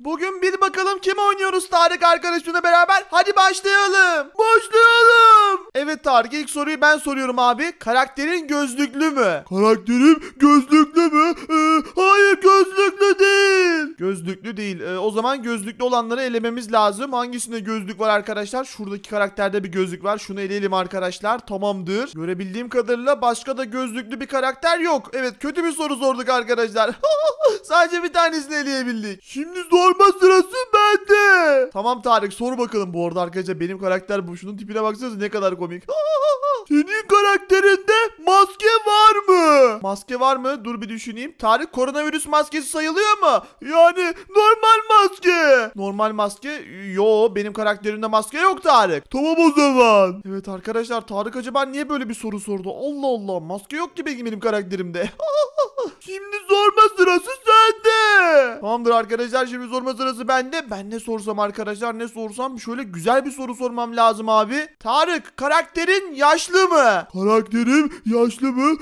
Bugün bakalım kim oynuyoruz Tarık arkadaşımla beraber. Hadi başlayalım. Başlayalım. Evet Tarık ilk soruyu ben soruyorum abi. Karakterin gözlüklü mü? Karakterim gözlüklü mü? Ee, hayır gözlüklü değil. Gözlüklü değil. Ee, o zaman gözlüklü olanları elememiz lazım. Hangisinde gözlük var arkadaşlar? Şuradaki karakterde bir gözlük var. Şunu eleyelim arkadaşlar. Tamamdır. Görebildiğim kadarıyla başka da gözlüklü bir karakter yok. Evet kötü bir soru sorduk arkadaşlar. Sadece bir tanesini eleyebildik. Şimdi sorma sırası bende. Tamam Tarık sor bakalım. Bu arada arkadaşlar benim karakter bu. Şunun tipine baksanıza ne kadar komik. Senin karakterinde maske var mı? Maske var mı? Dur bir düşüneyim. Tarık koronavirüs maskesi sayılıyor mu? Yani normal maske. Normal maske? Yo benim karakterimde maske yok Tarık. Tamam o zaman. Evet arkadaşlar Tarık acaba niye böyle bir soru sordu? Allah Allah maske yok ki benim, karakterimde. Şimdi sorma sırası sende. Tamamdır arkadaşlar şimdi sorma sırası bende. Ben ne sorsam arkadaşlar ne sorsam şöyle güzel bir soru sormam lazım abi. Tarık karakterin yaşlı mı? Karakterim yaşlı mı?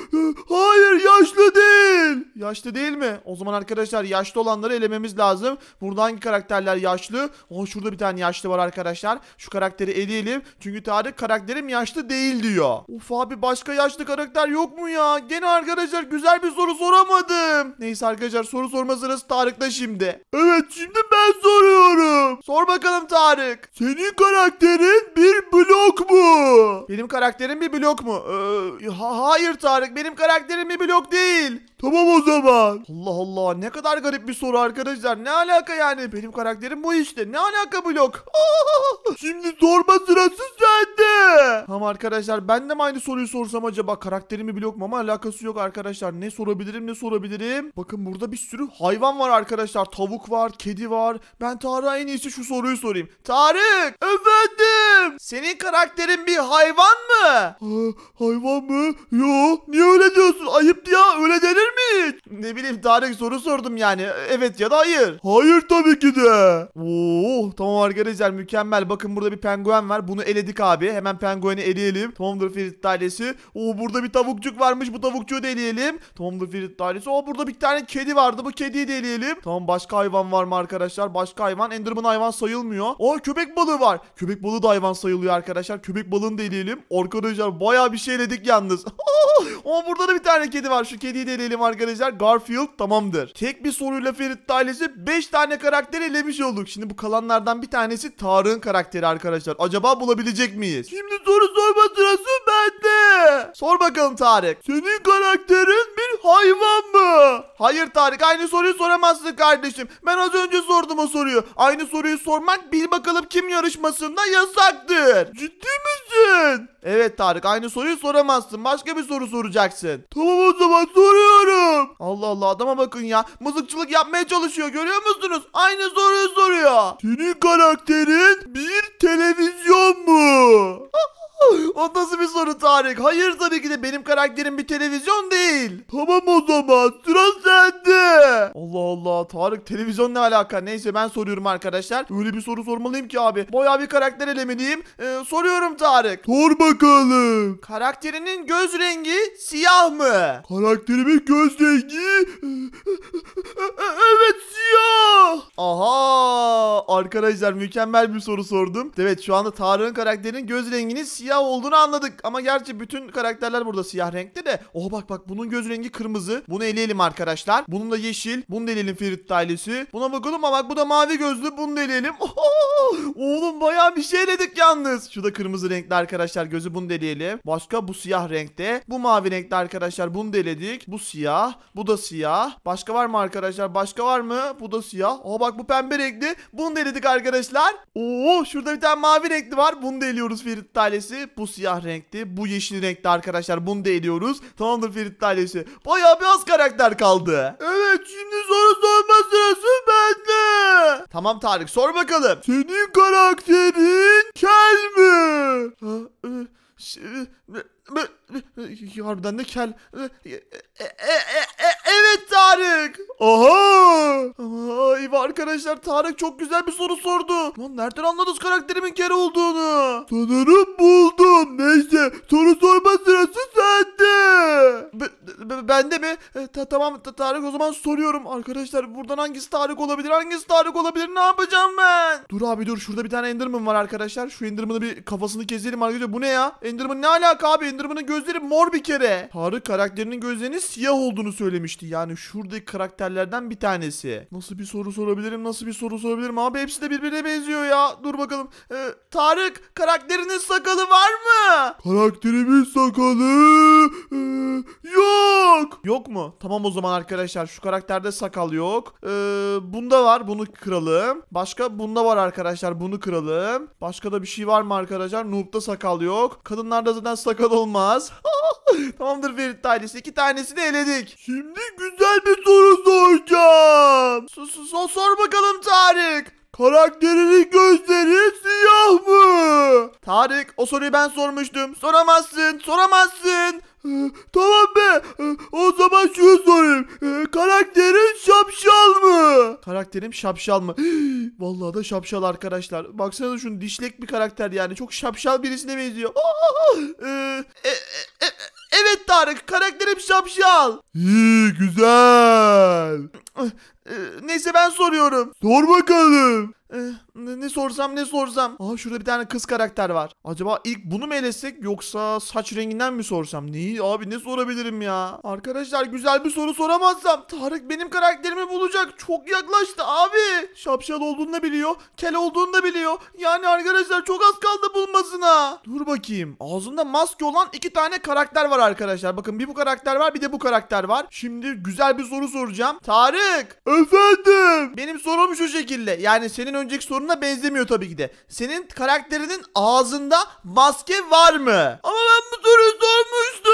Hayır yaşlı değil. Yaşlı değil mi? O zaman arkadaşlar yaşlı olanları elememiz lazım. Burada hangi karakterler yaşlı? Oh şurada bir tane yaşlı var arkadaşlar. Şu karakteri eleyelim. Çünkü Tarık karakterim yaşlı değil diyor. Uf abi başka yaşlı karakter yok mu ya? Gene arkadaşlar güzel bir soru soramadım. Neyse arkadaşlar soru sorma sırası Tarık'ta şimdi. Evet şimdi ben soruyorum. Sor bakalım Tarık. Senin karakterin bir blok mu? Benim karakterim bir blok mu? Ee, ha- hayır Tarık benim karakterim bir blok değil. Tamam o zaman. Allah Allah ne kadar garip bir soru arkadaşlar. Ne alaka yani? Benim karakterim bu işte. Ne alaka blok? Şimdi sorma sırası sende. Tamam arkadaşlar ben de mi aynı soruyu sorsam acaba? Karakterimi blok mu ama alakası yok arkadaşlar. Ne sorabilirim ne sorabilirim? Bakın burada bir sürü hayvan var arkadaşlar. Tavuk var, kedi var. Ben Tarık'a en iyisi şu soruyu sorayım. Tarık! Efendim! Senin karakterin bir hayvan mı? Hayvan mı? Yo. Niye öyle diyorsun? Ayıp ya. Öyle denir mi? Ne bileyim Tarık soru sordum yani. Evet ya da hayır. Hayır tabii ki de. Oo, tamam arkadaşlar mükemmel. Bakın burada bir penguen var. Bunu eledik abi. Hemen pengueni eleyelim. Tamamdır Ferit ailesi. Oo burada bir tavukçuk varmış. Bu tavukçuğu da eleyelim. Tamamdır Ferit ailesi. Oo burada bir tane kedi vardı. Bu kediyi de eleyelim. Tamam başka hayvan var mı arkadaşlar? Başka hayvan. Enderman hayvan sayılmıyor. Oo köpek balığı var. Köpek balığı da hayvan sayılıyor arkadaşlar. Köpek balığını da eleyelim. Arkadaşlar bayağı bir şey eledik yalnız. Ama burada da bir tane kedi var. Şu kediyi de eleyelim arkadaşlar. Garfield tamamdır. Tek bir soruyla Ferit ailesi 5 tane karakter elemiş olduk. Şimdi bu kalanlardan bir tanesi Tarık'ın karakteri arkadaşlar. Acaba bulabilecek miyiz? Şimdi soru sorma sırası bende. Sor bakalım Tarık. Senin karakterin bir hayvan mı? Hayır Tarık aynı soruyu soramazsın kardeşim. Ben az önce sordum o soruyu. Aynı soruyu sormak bil bakalım kim yarışmasında yasaktır. Ciddi misin? Evet Tarık aynı soruyu soramazsın. Başka bir soru soracaksın. Tamam o zaman soruyorum. Allah Allah adama bakın ya. Mızıkçılık yapmaya çalışıyor görüyor musunuz? Aynı soruyu soruyor. Senin karakterin bir televizyon mu? O nasıl bir soru Tarık? Hayır tabii ki de benim karakterim bir televizyon değil. Tamam o zaman sıra sende. Allah Allah Tarık televizyon ne alaka? Neyse ben soruyorum arkadaşlar. Öyle bir soru sormalıyım ki abi. Bayağı bir karakter elemeliyim. Ee, soruyorum Tarık. Sor bakalım. Karakterinin göz rengi siyah mı? Karakterimin göz rengi... evet siyah. Aha arkadaşlar mükemmel bir soru sordum. Evet şu anda Tarık'ın karakterinin göz renginin siyah olduğunu anladık. Ama gerçi bütün karakterler burada siyah renkte de. Oh bak bak bunun göz rengi kırmızı. Bunu eleyelim arkadaşlar. Bunun da yeşil. Bunu da eleyelim Ferit ailesi. Buna bakalım ama bak bu da mavi gözlü. Bunu da. Oğlum bayağı bir şey eledik yalnız. Şu da kırmızı renkli arkadaşlar. Gözü bunu da eleyelim. Başka bu siyah renkte. Bu mavi renkte arkadaşlar. Bunu da eledik. Bu siyah. Bu da siyah. Başka var mı arkadaşlar? Başka var mı? Bu da siyah. Aa bak bu pembe renkli. Bunu da eledik arkadaşlar. Oo şurada bir tane mavi renkli var. Bunu da eliyoruz Ferit ailesi. Bu siyah renkli. Bu yeşil renkli arkadaşlar. Bunu da eliyoruz. Tamamdır Ferit ailesi. Bayağı bir az karakter kaldı. Evet şimdi soru sorma sırası bende. Tamam Tarık sor bakalım. Senin karakterin kel mi? E, e, Harbiden de kel. E, e, e, e, Evet Tarık. Aha. Eyvah arkadaşlar Tarık çok güzel bir soru sordu. Lan nereden anladınız karakterimin kere olduğunu? Sanırım buldum. Neyse soru sorma sırası sende. ben de mi? E, ta- tamam ta- Tarık o zaman soruyorum. Arkadaşlar buradan hangisi Tarık olabilir? Hangisi Tarık olabilir? Ne yapacağım ben? Dur abi dur. Şurada bir tane Enderman var arkadaşlar. Şu Enderman'ı bir kafasını keselim arkadaşlar. Bu ne ya? Enderman ne alaka abi? Enderman'ın gözleri mor bir kere. Tarık karakterinin gözlerinin siyah olduğunu söylemişti. Yani şuradaki karakterlerden bir tanesi. Nasıl bir soru sorabilirim? Nasıl bir soru sorabilirim? Abi hepsi de birbirine benziyor ya. Dur bakalım. Ee, Tarık karakterinin sakalı var mı? Karakterimin sakalı ee, yok. Yok mu? Tamam o zaman arkadaşlar. Şu karakterde sakal yok. Ee, bunda var. Bunu kıralım. Başka bunda var arkadaşlar. Bunu kıralım. Başka da bir şey var mı arkadaşlar? Noob'da sakal yok. Kadınlarda zaten sakal olmaz. Tamamdır Ferit ailesi. İki tanesini eledik. Şimdi güzel bir soru soracağım. So- so- so- sor bakalım Tarık. Karakterinin gözleri siyah mı? Tarık o soruyu ben sormuştum. Soramazsın, soramazsın. Ee, tamam be. Ee, o zaman şunu sorayım. Ee, karakterin şapşal mı? Karakterim şapşal mı? Vallahi da şapşal arkadaşlar. Baksana şunun dişlek bir karakter yani. Çok şapşal birisine benziyor. E- Tarık karakterim şapşal. İyi güzel. Ee, Neyse ben soruyorum. Sor bakalım. ne, ne sorsam ne sorsam. Aa şurada bir tane kız karakter var. Acaba ilk bunu mu elesek yoksa saç renginden mi sorsam? Neyi abi ne sorabilirim ya? Arkadaşlar güzel bir soru soramazsam Tarık benim karakterimi bulacak. Çok yaklaştı abi. Şapşal olduğunu da biliyor. Kel olduğunu da biliyor. Yani arkadaşlar çok az kaldı bulmasına. Dur bakayım. Ağzında maske olan iki tane karakter var arkadaşlar. Bakın bir bu karakter var bir de bu karakter var. Şimdi güzel bir soru soracağım. Tarık. Efendim. Benim sorum şu şekilde. Yani senin önceki soruna benzemiyor tabii ki de. Senin karakterinin ağzında maske var mı? Ama ben bu soruyu sormuştum.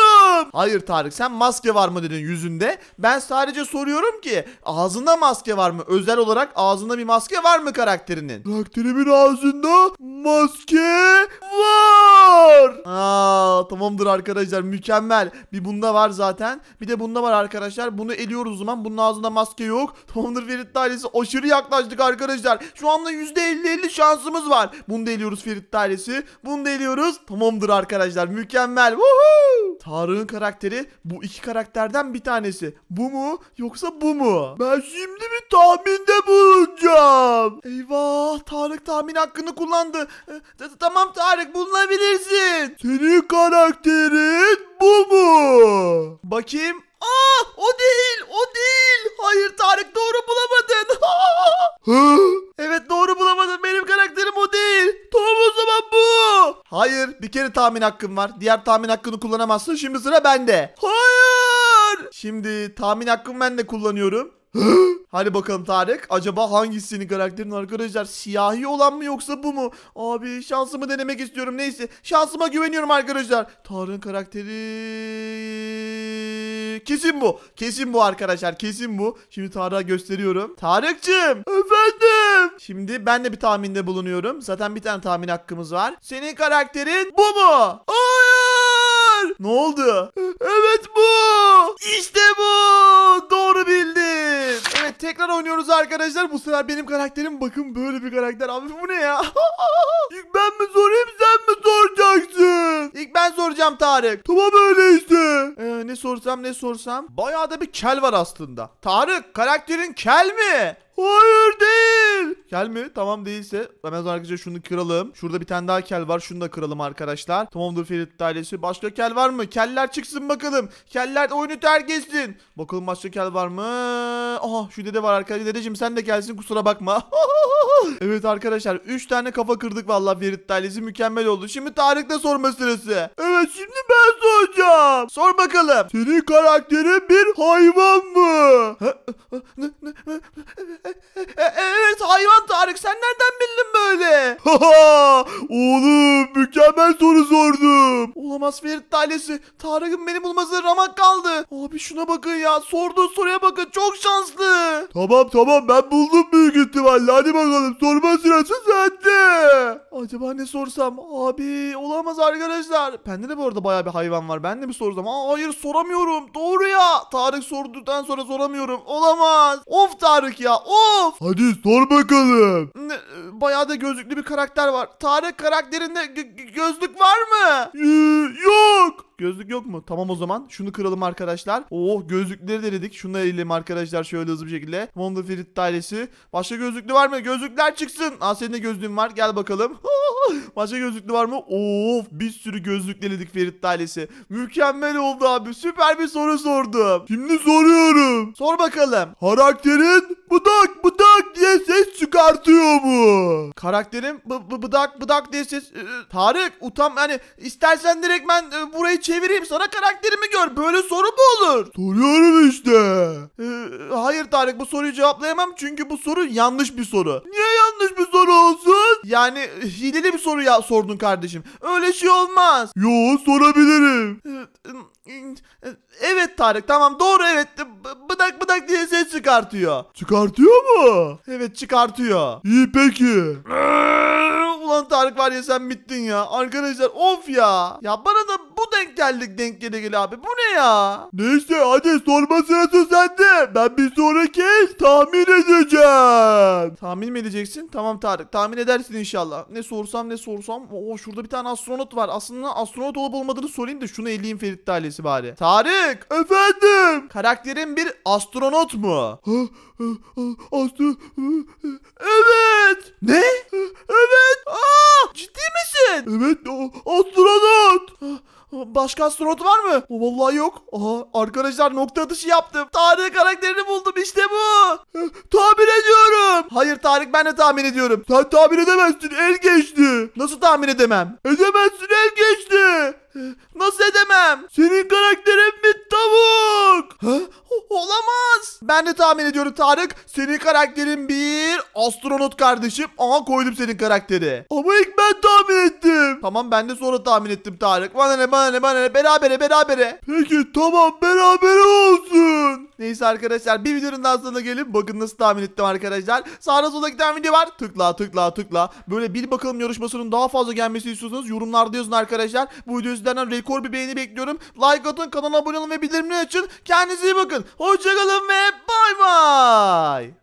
Hayır Tarık sen maske var mı dedin yüzünde. Ben sadece soruyorum ki ağzında maske var mı? Özel olarak ağzında bir maske var mı karakterinin? Karakterimin ağzında maske var. Aa tamamdır arkadaşlar mükemmel. Bir bunda var zaten. Bir de bunda var arkadaşlar. Bunu eliyoruz o zaman. Bunun ağzında maske yok. Tamamdır Ferit ailesi. Aşırı yaklaştık arkadaşlar. Şu anda %50-50 şansımız var. Bunu da eliyoruz Ferit ailesi. Bunu da eliyoruz. Tamamdır arkadaşlar. Mükemmel. Tarık'ın karakteri bu iki karakterden bir tanesi. Bu mu yoksa bu mu? Ben şimdi bir tahminde bulunacağım. Eyvah Tarık tahmin hakkını kullandı. T- t- Tamam Tarık bulunabilirsin. Senin karakterin bu mu? Bakayım. Aa o değil o değil. Hayır Tarık doğru bulamadın. evet doğru bulamadın benim karakterim o değil. Tamam o zaman bu. Hayır bir kere tahmin hakkım var. Diğer tahmin hakkını kullanamazsın. Şimdi sıra bende. Hayır. Şimdi tahmin hakkımı ben de kullanıyorum. Hadi bakalım Tarık. Acaba hangisi senin karakterin arkadaşlar? Siyahi olan mı yoksa bu mu? Abi şansımı denemek istiyorum. Neyse. Şansıma güveniyorum arkadaşlar. Tarık'ın karakteri... Kesin bu. Kesin bu arkadaşlar. Kesin bu. Şimdi Tarık'a gösteriyorum. Tarık'cığım. Efendim. Şimdi ben de bir tahminde bulunuyorum. Zaten bir tane tahmin hakkımız var. Senin karakterin bu mu? Hayır. Ne oldu? Evet bu. Tekrar oynuyoruz arkadaşlar. Bu sefer benim karakterim bakın böyle bir karakter. Abi bu ne ya? İlk ben mi sorayım sen mi soracaksın? İlk ben soracağım Tarık. Tamam öyleyse. Ee, ne sorsam ne sorsam. Bayağı da bir kel var aslında. Tarık karakterin kel mi? Hayır değil. Kel mi? Tamam değilse. Hemen arkadaşlar şunu kıralım. Şurada bir tane daha kel var. Şunu da kıralım arkadaşlar. Tamamdır Ferit ailesi. Başka kel var mı? Keller çıksın bakalım. Keller oyunu terk etsin. Bakalım başka kel var mı? Aha şu dede var arkadaşlar. Dedeciğim sen de gelsin kusura bakma. evet arkadaşlar 3 tane kafa kırdık vallahi Ferit ailesi. Mükemmel oldu. Şimdi Tarık'ta sorma sırası. Evet şimdi ben soracağım. Sor bakalım. Senin karakterin bir hayvan mı? Hayvan Tarık sen nereden bildin böyle? Oğlum mükemmel soru sordum. Olamaz Ferit ailesi. Tarık'ın beni bulması ramak kaldı. Abi şuna bakın ya. Sorduğu soruya bakın. Çok şanslı. Tamam tamam ben buldum büyük ihtimalle. Hadi bakalım sorma sırası sende. Acaba ne sorsam? Abi olamaz arkadaşlar. Bende de bu arada bayağı bir hayvan var. Ben de mi sorsam? Aa, hayır soramıyorum. Doğru ya. Tarık sorduktan sonra soramıyorum. Olamaz. Of Tarık ya. Of. Hadi sor bakalım. Ne, Bayağı da gözlüklü bir karakter var. Tarık karakterinde gö- gö- gözlük var mı? Ee, yok. Gözlük yok mu? Tamam o zaman. Şunu kıralım arkadaşlar. Oh gözlükleri de dedik. Şunu da eğilelim arkadaşlar şöyle hızlı bir şekilde. Wonder Ferit ailesi. Başka gözlüklü var mı? Gözlükler çıksın. Aa senin de gözlüğün var. Gel bakalım. Başka gözlüklü var mı? Of bir sürü gözlük denedik Ferit ailesi. Mükemmel oldu abi. Süper bir soru sordum. Şimdi soruyorum. Sor bakalım. Karakterin bıdak bıdak diye ses çıkartıyor mu? Karakterim bı- bı- bıdak bıdak diye ses. Ee, Tarık utam yani istersen direkt ben e, burayı çevireyim sana karakterimi gör. Böyle soru mu olur? Soruyorum işte. Ee, hayır Tarık bu soruyu cevaplayamam çünkü bu soru yanlış bir soru. Niye yanlış bir soru olsun? Yani hileli bir soru ya sordun kardeşim. Öyle şey olmaz. Yo sorabilirim. Evet Tarık tamam doğru evet bıdak bıdak diye ses çıkartıyor. Çıkartıyor mu? Evet çıkartıyor. İyi peki. Ulan Tarık var ya sen bittin ya. Arkadaşlar of ya. Ya bana da bu denk geldik denk gele abi. Bu ne ya? Neyse hadi sorma sırası sende. Ben bir sonraki tahmin edeceğim. Tahmin mi edeceksin? Tamam Tarık tahmin edersin inşallah. Ne sorsam ne sorsam. Oo şurada bir tane astronot var. Aslında astronot olup olmadığını sorayım da şunu eleyeyim Ferit ailesi bari. Tarık! Efendim. Karakterin bir astronot mu? Evet. Ne? Evet. Aa, ciddi misin? Evet o astronot. Başka astronot var mı? O vallahi yok. Aha arkadaşlar nokta atışı yaptım. Tarık karakterini buldum işte bu. Tahmin ediyorum. Hayır Tarık ben de tahmin ediyorum. Sen tahmin edemezsin el geçti. Nasıl tahmin edemem? Edemezsin el geçti. Nasıl edemem? Senin karakterin bir tavuk. Ha? Olamaz. Ben de tahmin ediyorum Tarık. Senin karakterin bir astronot kardeşim. Aha koydum senin karakteri. Ama ilk ben tahmin ettim. Tamam ben de sonra tahmin ettim Tarık. Bana ne bana ne bana ne berabere berabere. Peki tamam beraber olsun. Neyse arkadaşlar bir videonun daha sonuna gelin. Bakın nasıl tahmin ettim arkadaşlar. Sağda solda iki tane video var. Tıkla tıkla tıkla. Böyle bir bakalım yarışmasının daha fazla gelmesini istiyorsanız yorumlarda yazın arkadaşlar. Bu videoyu sizlerden rekor bir beğeni bekliyorum. Like atın kanala abone olun ve bildirimleri açın. Kendinize iyi bakın. Hoşçakalın ve bay bay.